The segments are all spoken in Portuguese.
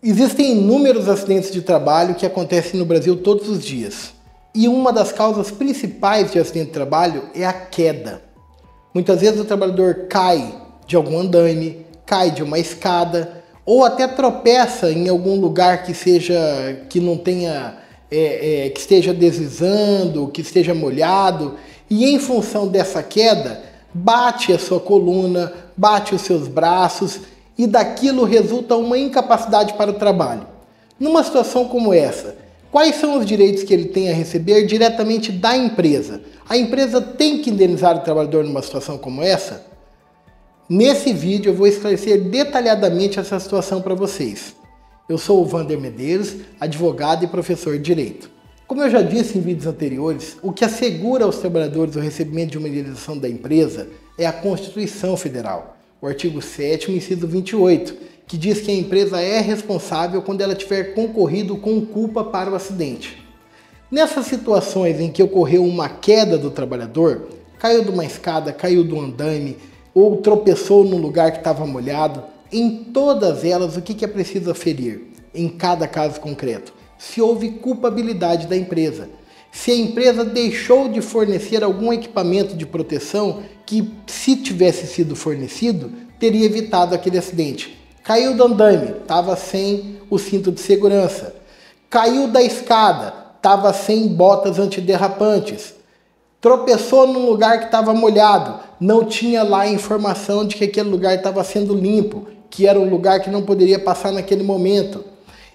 Existem inúmeros acidentes de trabalho que acontecem no Brasil todos os dias. E uma das causas principais de acidente de trabalho é a queda. Muitas vezes o trabalhador cai de algum andaime, cai de uma escada ou até tropeça em algum lugar que seja que não tenha é, é, que esteja deslizando, que esteja molhado e em função dessa queda bate a sua coluna, bate os seus braços e daquilo resulta uma incapacidade para o trabalho. Numa situação como essa, quais são os direitos que ele tem a receber diretamente da empresa? A empresa tem que indenizar o trabalhador numa situação como essa? Nesse vídeo eu vou esclarecer detalhadamente essa situação para vocês. Eu sou o Vander Medeiros, advogado e professor de Direito. Como eu já disse em vídeos anteriores, o que assegura aos trabalhadores o recebimento de uma indenização da empresa é a Constituição Federal o artigo 7 inciso 28, que diz que a empresa é responsável quando ela tiver concorrido com culpa para o acidente. Nessas situações em que ocorreu uma queda do trabalhador, caiu de uma escada, caiu do andame ou tropeçou num lugar que estava molhado, em todas elas o que é preciso aferir, em cada caso concreto? Se houve culpabilidade da empresa, se a empresa deixou de fornecer algum equipamento de proteção que, se tivesse sido fornecido, teria evitado aquele acidente. Caiu do andame, estava sem o cinto de segurança. Caiu da escada, estava sem botas antiderrapantes. Tropeçou num lugar que estava molhado, não tinha lá informação de que aquele lugar estava sendo limpo, que era um lugar que não poderia passar naquele momento.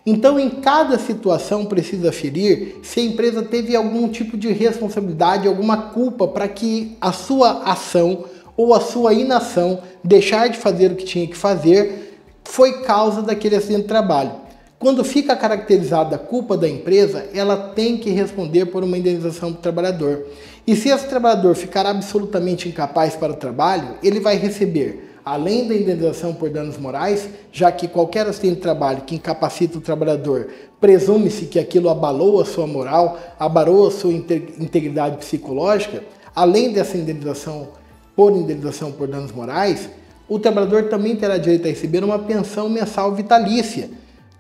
Então, em cada situação precisa ferir se a empresa teve algum tipo de responsabilidade, alguma culpa para que a sua ação ou a sua inação, deixar de fazer o que tinha que fazer, foi causa daquele acidente de trabalho. Quando fica caracterizada a culpa da empresa, ela tem que responder por uma indenização do trabalhador. E se esse trabalhador ficar absolutamente incapaz para o trabalho, ele vai receber além da indenização por danos morais, já que qualquer acidente de trabalho que incapacita o trabalhador, presume-se que aquilo abalou a sua moral, abalou a sua integridade psicológica, além dessa indenização por indenização por danos morais, o trabalhador também terá direito a receber uma pensão mensal vitalícia,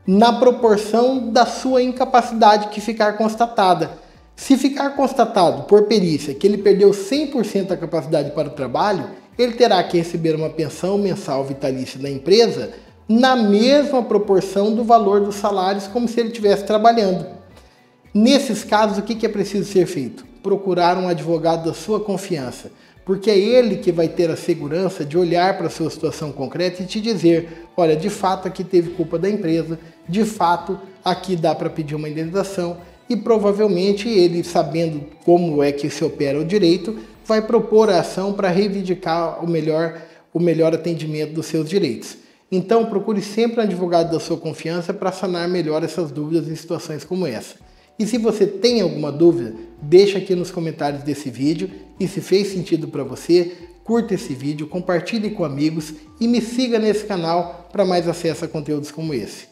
na proporção da sua incapacidade que ficar constatada. Se ficar constatado por perícia que ele perdeu 100% da capacidade para o trabalho, ele terá que receber uma pensão mensal vitalícia da empresa na mesma proporção do valor dos salários, como se ele estivesse trabalhando. Nesses casos, o que é preciso ser feito? Procurar um advogado da sua confiança, porque é ele que vai ter a segurança de olhar para a sua situação concreta e te dizer: olha, de fato aqui teve culpa da empresa, de fato aqui dá para pedir uma indenização, e provavelmente ele, sabendo como é que se opera o direito, vai propor a ação para reivindicar o melhor, o melhor atendimento dos seus direitos. Então, procure sempre um advogado da sua confiança para sanar melhor essas dúvidas em situações como essa. E se você tem alguma dúvida, deixa aqui nos comentários desse vídeo e se fez sentido para você, curta esse vídeo, compartilhe com amigos e me siga nesse canal para mais acesso a conteúdos como esse.